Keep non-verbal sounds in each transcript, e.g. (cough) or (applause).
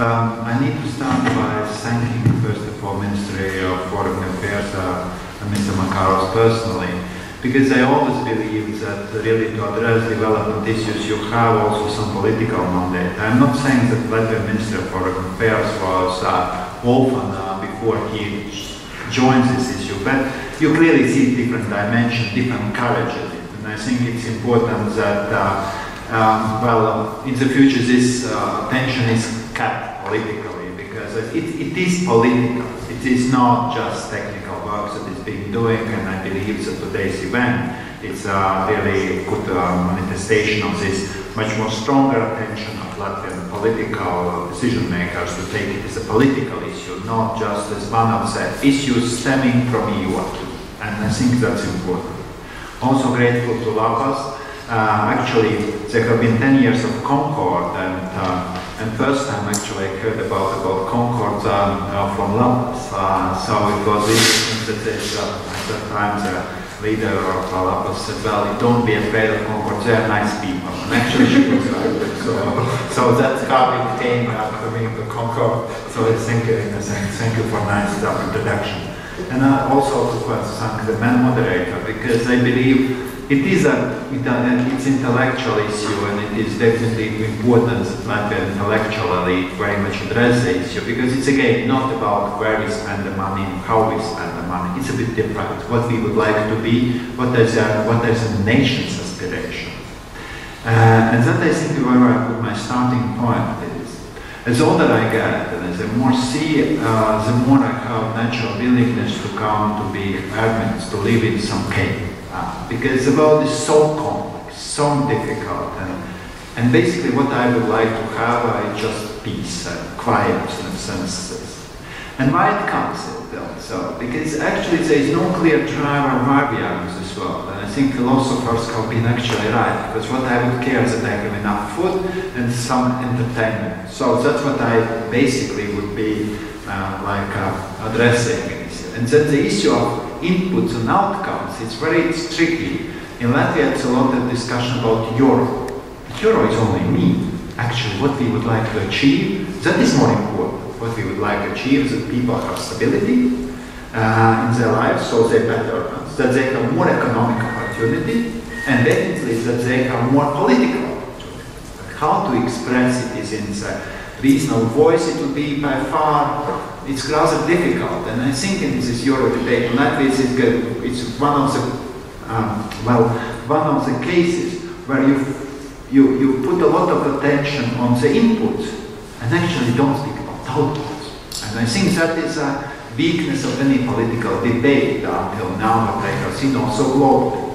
Um, I need to start by thanking, first of all, Ministry of Foreign Affairs uh, and Mr. Makaros personally, because I always believe that really to address development issues you have also some political mandate. I'm not saying that Latvian Minister of Foreign Affairs was uh, often uh, before he joins this issue, but you clearly see different dimensions, different courage in it. And I think it's important that, uh, um, well, in the future this uh, tension is cut politically because it, it is political. It is not just technical work that is being doing, and I believe that today's event is a really good uh, manifestation of this much more stronger attention of Latvian political decision makers to take it as a political issue, not just as one of the issues stemming from EU and I think that's important. Also grateful to Lapas. Uh, actually, there have been 10 years of Concord, and, uh, and first time actually I heard about, about Concord um, uh, from Lapas. Uh, so it was that there's, uh, at that time the leader of Lapas said, well, don't be afraid of Concord, they're nice people. And actually she was right. So, so that's how it came after me to Concord. So thank you, thank you for nice introduction. And I also to thank the man moderator because I believe it is a it's intellectual issue and it is definitely important Latvian intellectually very much address the issue because it's again not about where we spend the money and how we spend the money. It's a bit different. What we would like to be, what is a, what is a nation's aspiration. Uh, and that I think where I put my starting point is as older I get, and as I more see, uh, the more I have natural willingness to come to be hermits, to live in some cave. Uh, because the world is so complex, so difficult, and, and basically what I would like to have is just peace and quiet and senses. And why it comes so because actually there is no clear driver why we are in this world. And I think philosophers have been actually right, because what I would care is that I have enough food and some entertainment. So that's what I basically would be uh, like uh, addressing. And then the issue of inputs and outcomes, it's very tricky. In Latvia, it's a lot of discussion about euro. But euro is only me. Actually, what we would like to achieve, that is more important. What we would like to achieve is that people have stability uh, in their lives, so they better, that they have more economic opportunity, and definitely that they have more political opportunity. But how to express it is in the reasonable voice, it would be by far it's rather difficult. And I think in this Euro debate, Latvia is it's one of the um, well one of the cases where you you you put a lot of attention on the input and actually don't speak about outputs, And I think that is a weakness of any political debate until now, but I have seen also globally.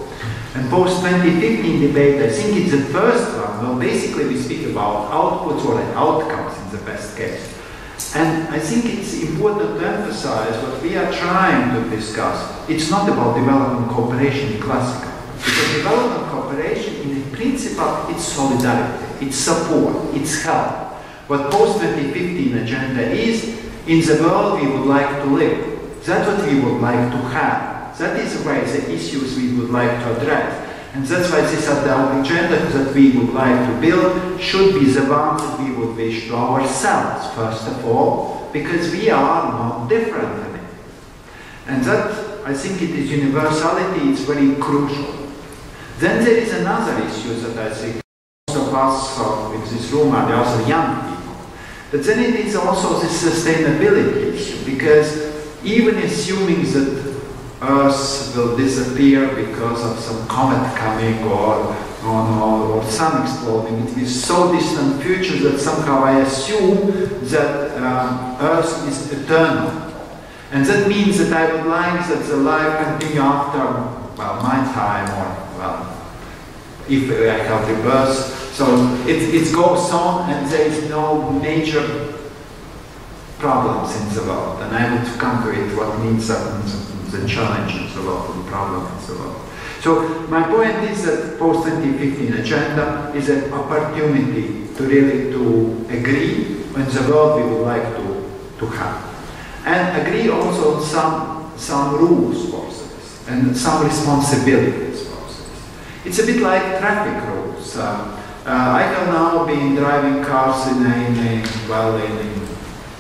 And post 2015 debate, I think it's the first one. Well, basically we speak about outputs or outcomes in the best case. And I think it's important to emphasize what we are trying to discuss. It's not about development cooperation in classical. Because development cooperation, in principle, it's solidarity, it's support, it's help. What post-2015 agenda is, in the world we would like to live. That's what we would like to have. That is why the issues we would like to address. And that's why this agenda that we would like to build should be the one that we would wish to ourselves, first of all, because we are not different than it. And that, I think it is universality, is very crucial. Then there is another issue that I think most of us uh, in this room are also young people. But then it is also the sustainability issue, because even assuming that Earth will disappear because of some comet coming or, or, or sun exploding. It is so distant future that somehow I assume that um, Earth is eternal. And that means that I would like that the life continue after, well, my time or, well, if I have rebirth. So it, it goes on and there is no major problems in the world. And I would come to it what needs happens the challenges a lot, the problems a lot. So my point is that post-2015 agenda is an opportunity to really to agree on the world we would like to, to have. And agree also on some, some rules for this and some responsibilities for this. It's a bit like traffic rules. Uh, Uh, I have now been driving cars in, in, well, in,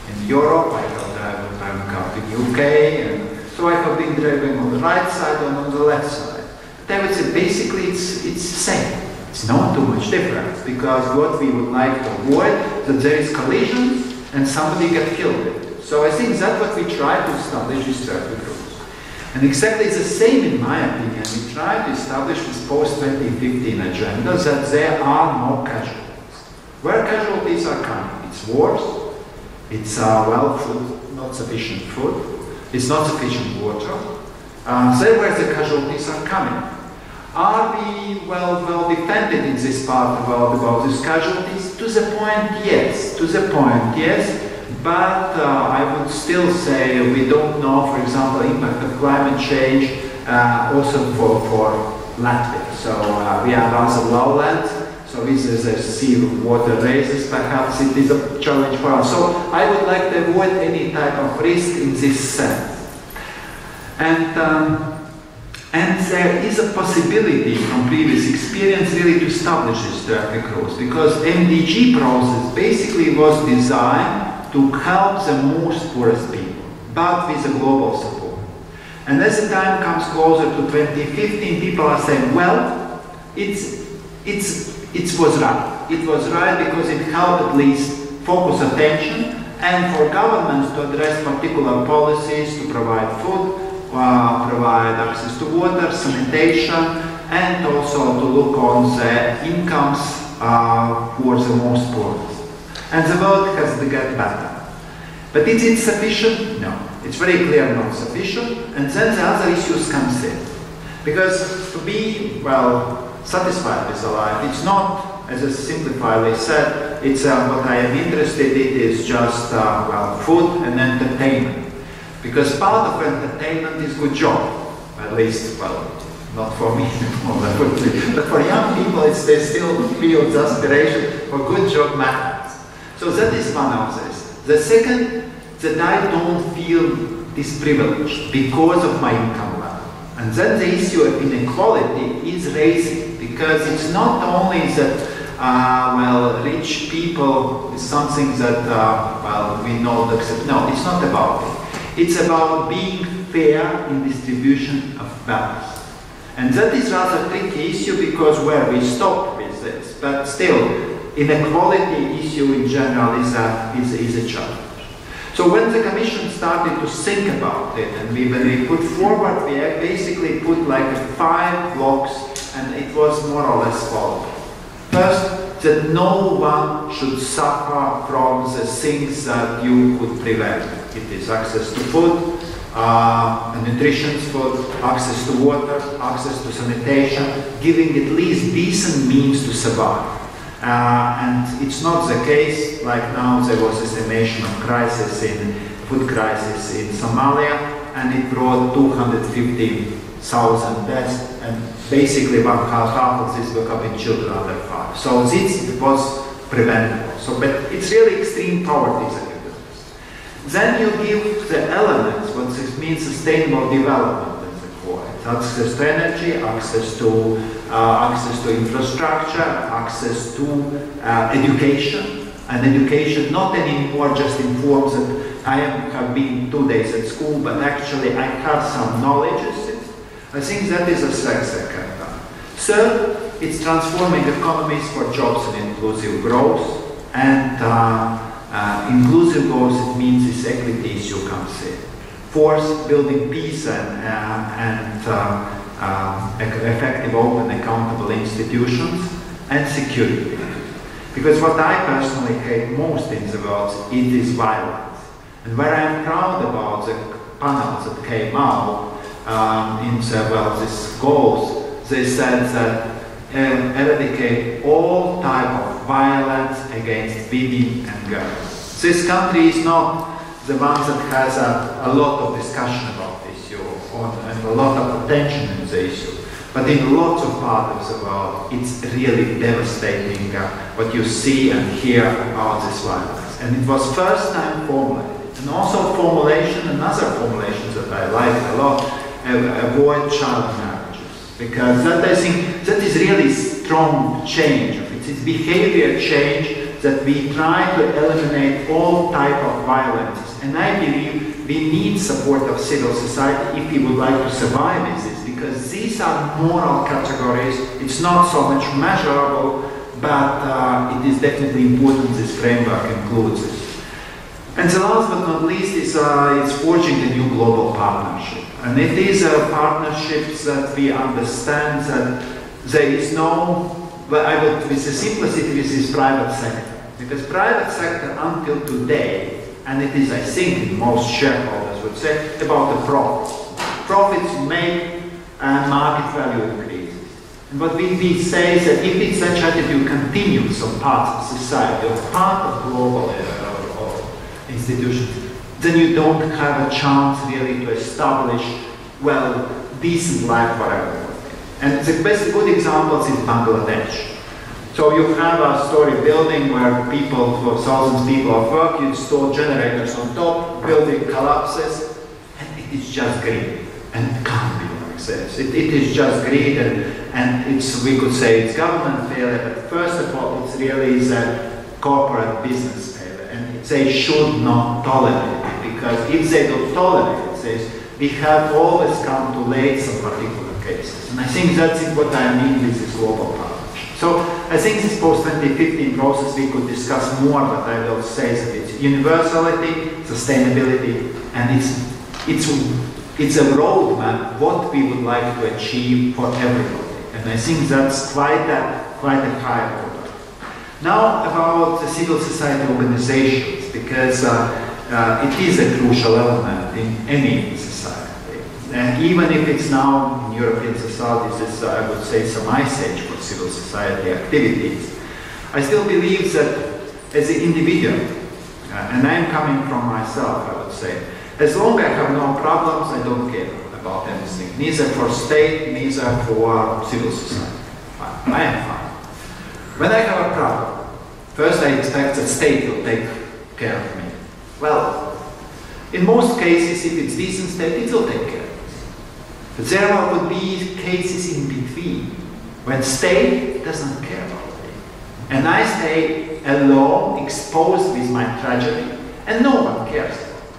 in Europe, I have driven, driving cars in UK, so I have been driving on the right side and on the left side. But I would say basically it's, it's the same. It's not too much difference because what we would like to avoid is that there is collision and somebody get killed. So I think that's what we try to establish with traffic rules. And exactly the same in my opinion. We try to establish this post-2015 agenda that there are no casualties. Where casualties are coming? It's wars, it's uh, well food, not sufficient food, it's not sufficient water. Uh, there where the casualties are coming. Are we well well defended in this part of world about these casualties? To the point, yes. To the point, yes. But uh, I would still say we don't know, for example, impact of climate change uh, also for, for Latvia. So uh, we are rather lowland, so this is a sea water raises, perhaps it is a challenge for us. So I would like to avoid any type of risk in this sense. And um, and there is a possibility from previous experience really to establish this traffic rules because MDG process basically was designed to help the most poorest people, but with a global support. And as the time comes closer to 2015, people are saying, well, it's, it's, it was right. It was right because it helped at least focus attention and for governments to address particular policies to provide food, uh, provide access to water, sanitation, and also to look on the incomes uh, for the most poor and the world has to get better. But is it sufficient? No. It's very clear not sufficient, and then the other issues comes in. Because to be, well, satisfied with the life, it's not, as I simplifiedly said, it's uh, what I am interested in is just, uh, well, food and entertainment. Because part of entertainment is good job, at least, well, not for me, (laughs) anymore, but for young people, it's, they still feel the aspiration for good job matters. So that is one of this. The second, that I don't feel disprivileged because of my income level. And then the issue of inequality is raising because it's not only that, uh, well, rich people is something that, uh, well, we know that, no, it's not about it. It's about being fair in distribution of wealth. And that is rather tricky issue because where we stop with this, but still, inequality issue in general is a, is, is a challenge. So when the Commission started to think about it, and we, when we put forward, we basically put like five blocks, and it was more or less followed. First, that no one should suffer from the things that you could prevent. It is access to food, uh, nutritious food, access to water, access to sanitation, giving at least decent means to survive. Uh, and it's not the case, like now there was estimation of crisis in, food crisis in Somalia, and it brought 215,000 deaths, and basically about half, half of this were coming children under five. So this was preventable. So, but it's really extreme poverty that you do. Then you give the elements, what this means sustainable development access to energy, access to uh, access to infrastructure, access to uh, education, and education not anymore just informs that I am, have been two days at school, but actually I have some knowledge. I think that is a second. Third, it's transforming economies for jobs and inclusive growth. And uh, uh, inclusive growth, it means this equity issue comes in. Fourth, building peace and, uh, and uh, um, effective, open, accountable institutions, and security. Because what I personally hate most in the world it is violence. And where I'm proud about the panels that came out um, in the, well, goals, they said that eradicate all type of violence against women and girls. This country is not the one that has a, a lot of discussion about the issue and a lot of attention in the issue. But in lots of parts of the world, it's really devastating uh, what you see and hear about this violence. And it was first time formulated. And also formulation, another formulation that I like a lot, avoid child marriages. Because that I think that is really strong change. It's, it's behavior change that we try to eliminate all type of violences. And I believe we need support of civil society if we would like to survive with this, because these are moral categories. It's not so much measurable, but uh, it is definitely important this framework includes this. And the last but not least is, uh, is forging a new global partnership. And it is a partnership that we understand that there is no, well, I would, with the simplicity, with this private sector. Because private sector until today, and it is, I think, most shareholders would say, about the profits. Profits make and market value increases. And what we, we say is that if it's such attitude continues on parts of society or part of global uh, or institutions, then you don't have a chance really to establish, well, decent life for everyone. And the best good examples is Bangladesh. So you have a story building where people, for thousands of people of work, you install generators on top, building collapses, and it is just greed. And it can't be like this. It, it is just greed, and, and it's, we could say it's government failure, but first of all, it's really is a corporate business failure, and they should not tolerate because if they don't tolerate this, we have always come too late some particular cases. And I think that's what I mean with this global partnership. So I think this post-2015 process we could discuss more, but I will say that it's universality, sustainability, and it's, it's, it's a roadmap what we would like to achieve for everybody. And I think that's quite a, quite a high order. Now about the civil society organizations, because uh, uh, it is a crucial element in any society. And even if it's now in European societies, it's, uh, I would say, some ice age for civil society activities, I still believe that as an individual, uh, and I'm coming from myself, I would say, as long as I have no problems, I don't care about anything, neither for state, neither for civil society. Fine. I am fine. When I have a problem, first I expect that state will take care of me. Well, in most cases, if it's decent state, it will take care. But there would be cases in between when state doesn't care about me. And I stay alone, exposed with my tragedy, and no one cares about me.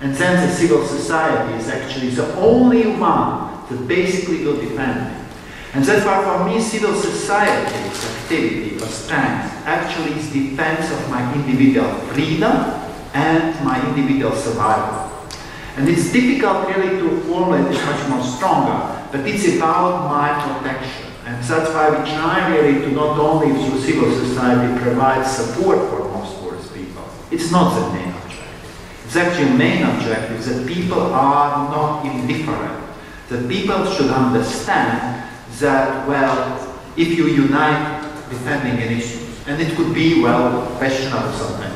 And then the civil society is actually the only one that basically will defend me. And that's why for me civil society's activity or strength actually is defense of my individual freedom and my individual survival. And it's difficult really to formulate it much more stronger, but it's about my protection. And that's why we try really to not only through civil society provide support for most poorest people. It's not the main objective. It's actually main objective that people are not indifferent. That people should understand that, well, if you unite defending an issue, and it could be, well, questionable sometimes,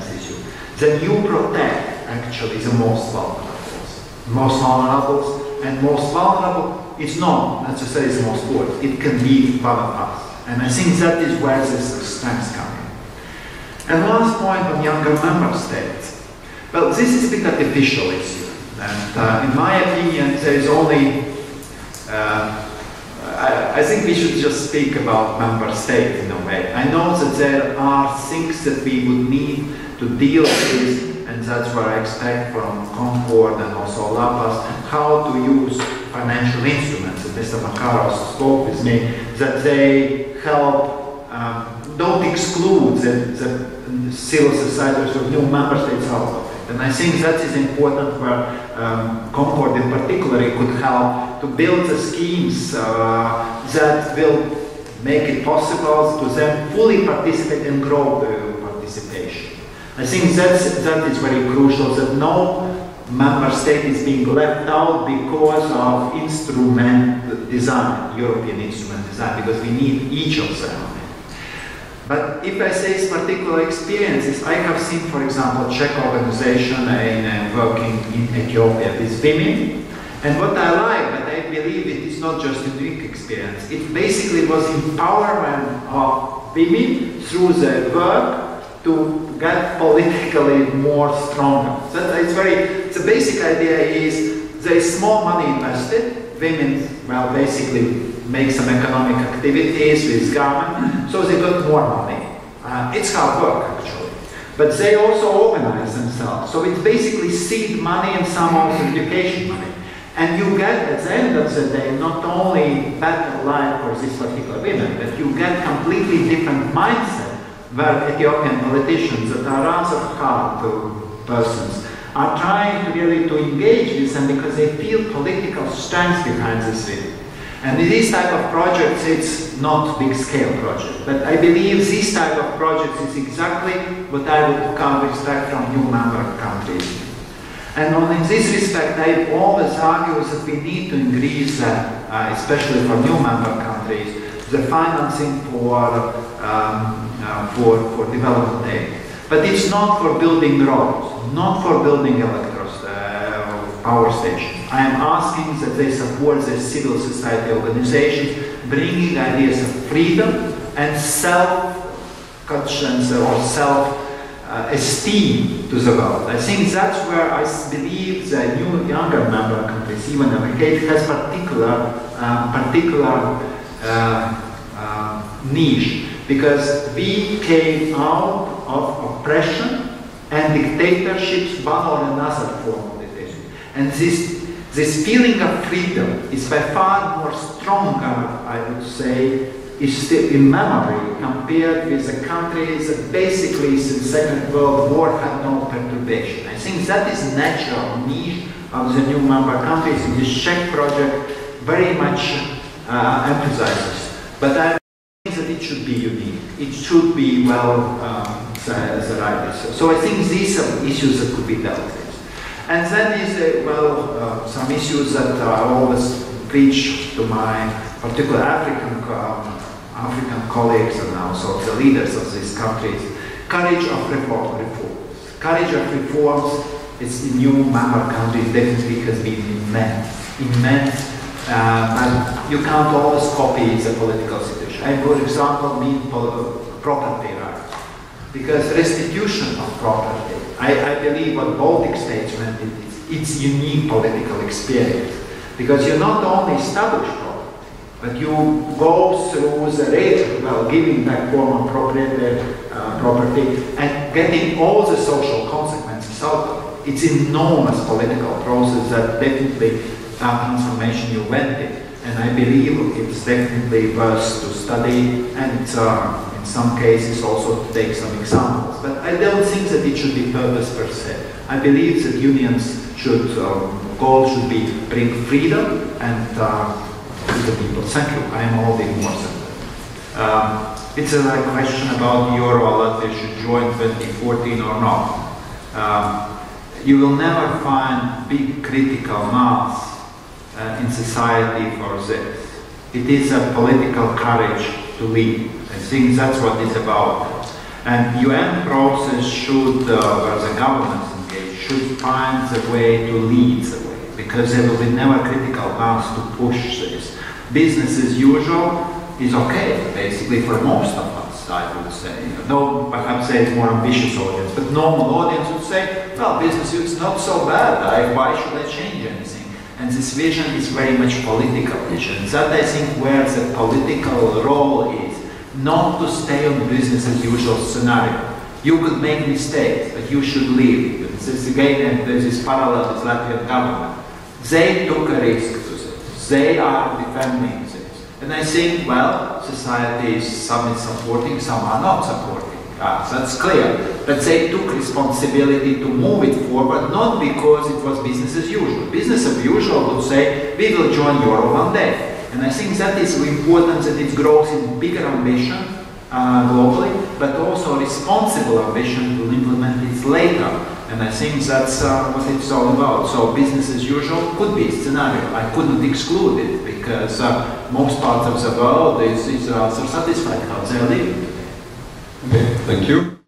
then you protect actually the most vulnerables. Most vulnerable, and most vulnerable, it's not necessarily the most poor. It can be one of us. And I think that is where this strength comes. And last point on younger member states. Well, this is a bit artificial issue. And uh, in my opinion, there is only, uh, I, I, think we should just speak about member states in a way. I know that there are things that we would need to deal with, and that's what I expect from Concord and also LAPAS, how to use financial instruments. And Mr. Makaros spoke with me that they help, um, don't exclude the, the civil societies of new member states out of it. And I think that is important where um, Concord in particular could help to build the schemes uh, that will make it possible to them fully participate and grow the. I think that's, that is very crucial, that no member state is being left out because of instrument design, European instrument design, because we need each of them. But if I say particular experiences, I have seen, for example, Czech organization in uh, working in Ethiopia with women. And what I like, but I believe it is not just a unique experience, it basically was empowerment of women through the work to get politically more stronger. So it's very, the basic idea is there is small money invested, women, well, basically make some economic activities with government, so they got more money. Uh, it's hard work, actually. But they also organize themselves. So it's basically seed money and some also education money. And you get, at the end of the day, not only better life for these particular women, but you get completely different mindset where Ethiopian politicians that are rather hard to persons are trying really to engage with them because they feel political strength behind this women. And in these type of projects, it's not big scale project, but I believe this type of projects is exactly what I would come expect from new member countries. And on, in this respect, I always argue that we need to increase, uh, uh, especially for new member countries, the financing for, um, uh, for, for development aid. But it's not for building roads, not for building electros, uh, power stations. I am asking that they support the civil society organizations, bringing ideas of freedom and self-conscience or self uh, esteem to the world. I think that's where I believe the new younger member countries, even America, has particular uh, particular uh, uh, niche because we came out of oppression and dictatorships, one or another form of dictatorship. And this this feeling of freedom is by far more stronger, I would say, is still in memory compared with the countries that basically since the Second World War had no perturbation. I think that is natural niche of the new member countries this Czech project very much uh, emphasizes. But I think that it should be unique. It should be well um. So I think these are issues that could be dealt with. And then is, uh, well, uh, some issues that I always preach to my particular African um, African colleagues and also the leaders of these countries, courage of reform, reforms. Courage of reforms is new member countries definitely has been immense, immense, uh, and you can't always copy the political situation. I, for example, mean property rights, because restitution of property, I, I believe what Baltic states went, it's, it's unique political experience, because you not only establish property, but you go through the rate, well, giving back former property, uh, property and getting all the social consequences out of it. It's enormous political process that definitely uh, transformation you went in. And I believe it's definitely worth to study and uh, in some cases also to take some examples. But I don't think that it should be purpose per se. I believe that unions should, um, goal should be bring freedom and uh, to the people. Thank you. I am the more um, It's a like, question about Euro that they should join 2014 or not. Um, you will never find big critical mass uh, in society for this. It is a political courage to lead. I think that's what it's about. And UN process should, uh, where the governments engage, should find the way to lead the way, because there will be never critical mass to push this business as usual is okay, basically, for most of us, I would say. No, perhaps say it's more ambitious audience, but normal audience would say, well, business is not so bad, I, why should I change anything? And this vision is very much political vision. That I think where the political role is, not to stay on business as usual scenario. You could make mistakes, but you should leave. This is again, there's this parallel with Latvian government. They took a risk they are defending this. And I think, well, society is some is supporting, some are not supporting. Uh, that's clear. But they took responsibility to move it forward, not because it was business as usual. Business as usual would say, we will join Euro one day. And I think that is important that it grows in bigger ambition uh, globally, but also responsible ambition to implement it later. And I think that's uh, what it's all about. So business as usual could be a scenario. I couldn't exclude it because uh, most parts of the world is, is uh, satisfied how they're. Okay, thank you.